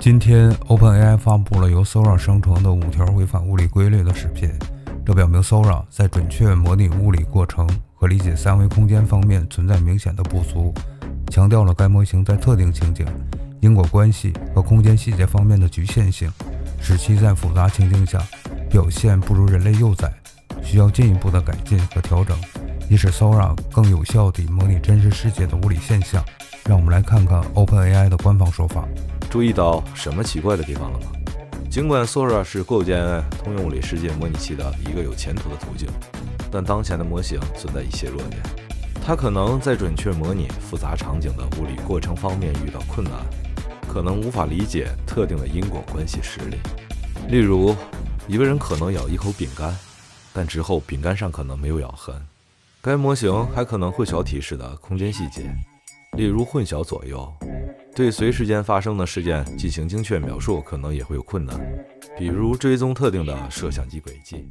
今天，OpenAI 发布了由 Sora 生成的五条违反物理规律的视频，这表明 Sora 在准确模拟物理过程和理解三维空间方面存在明显的不足，强调了该模型在特定情景、因果关系和空间细节方面的局限性，使其在复杂情境下表现不如人类幼崽，需要进一步的改进和调整，以使 Sora 更有效地模拟真实世界的物理现象。让我们来看看 OpenAI 的官方说法。注意到什么奇怪的地方了吗？尽管 Sora 是构建通用物理世界模拟器的一个有前途的途径，但当前的模型存在一些弱点。它可能在准确模拟复杂场景的物理过程方面遇到困难，可能无法理解特定的因果关系实例。例如，一个人可能咬一口饼干，但之后饼干上可能没有咬痕。该模型还可能混淆提示的空间细节，例如混淆左右。对随时间发生的事件进行精确描述，可能也会有困难，比如追踪特定的摄像机轨迹。